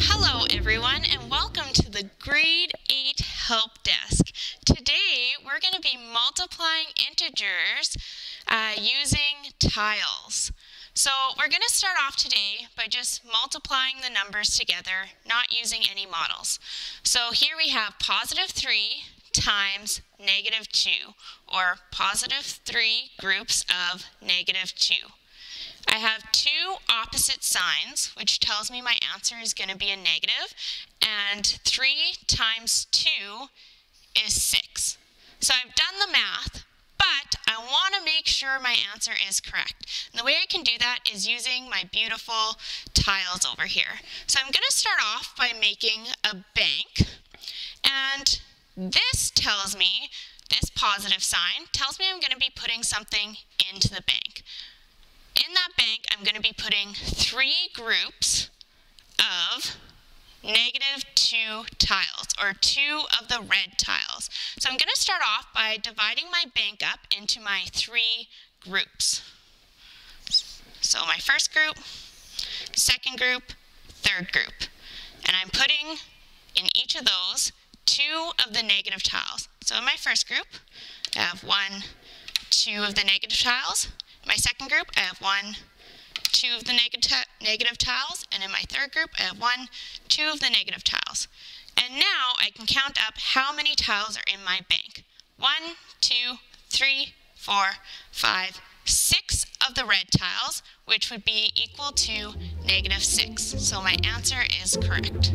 Hello everyone and welcome to the grade 8 help desk. Today we're going to be multiplying integers uh, using tiles. So we're going to start off today by just multiplying the numbers together, not using any models. So here we have positive 3 times negative 2, or positive 3 groups of negative 2. I have two opposite signs, which tells me my answer is going to be a negative, and 3 times 2 is 6. So I've done the math, but I want to make sure my answer is correct. And the way I can do that is using my beautiful tiles over here. So I'm going to start off by making a bank, and this tells me, this positive sign, tells me I'm going to be putting something into the bank. In that bank, I'm going to be putting three groups of negative 2 tiles, or two of the red tiles. So I'm going to start off by dividing my bank up into my three groups. So my first group, second group, third group. And I'm putting in each of those two of the negative tiles. So in my first group, I have one, two of the negative tiles. My second group, I have one, two of the negative, negative tiles, and in my third group, I have one, two of the negative tiles. And now I can count up how many tiles are in my bank. One, two, three, four, five, six of the red tiles, which would be equal to negative six. So my answer is correct.